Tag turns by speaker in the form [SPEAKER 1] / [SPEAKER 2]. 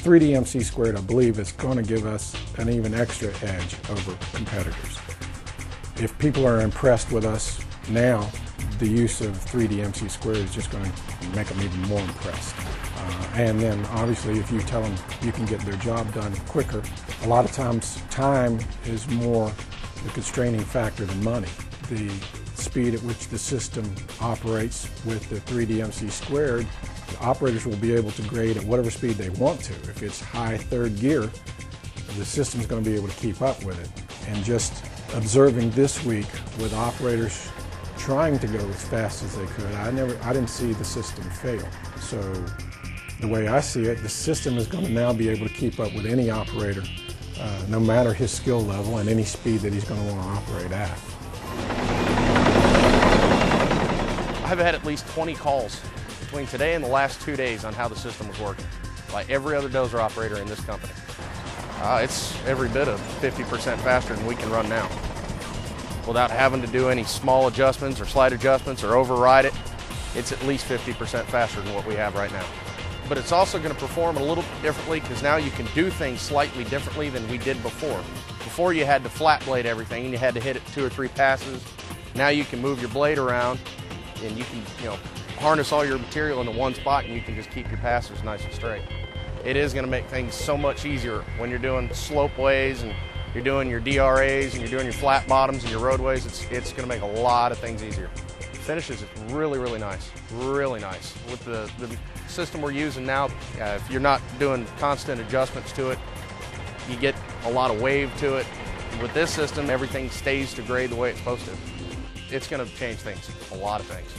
[SPEAKER 1] 3D MC squared, I believe, is going to give us an even extra edge over competitors. If people are impressed with us now, the use of 3D MC squared is just going to make them even more impressed. Uh, and then obviously if you tell them you can get their job done quicker, a lot of times time is more the constraining factor than money. The speed at which the system operates with the 3D MC squared, the operators will be able to grade at whatever speed they want to. If it's high third gear, the system's going to be able to keep up with it. And just observing this week with operators trying to go as fast as they could, I never, I didn't see the system fail. So the way I see it, the system is going to now be able to keep up with any operator, uh, no matter his skill level and any speed that he's going to want to operate at.
[SPEAKER 2] I've had at least 20 calls between today and the last two days on how the system was working by every other dozer operator in this company. Uh, it's every bit of 50% faster than we can run now. Without having to do any small adjustments or slight adjustments or override it, it's at least 50% faster than what we have right now. But it's also going to perform a little differently because now you can do things slightly differently than we did before. Before you had to flat blade everything and you had to hit it two or three passes. Now you can move your blade around and you can, you know, harness all your material into one spot and you can just keep your passes nice and straight. It is going to make things so much easier when you're doing slopeways and you're doing your DRAs and you're doing your flat bottoms and your roadways. It's, it's going to make a lot of things easier. Finishes is really, really nice, really nice. With the, the system we're using now, uh, if you're not doing constant adjustments to it, you get a lot of wave to it. With this system, everything stays to grade the way it's supposed to. It's going to change things, a lot of things.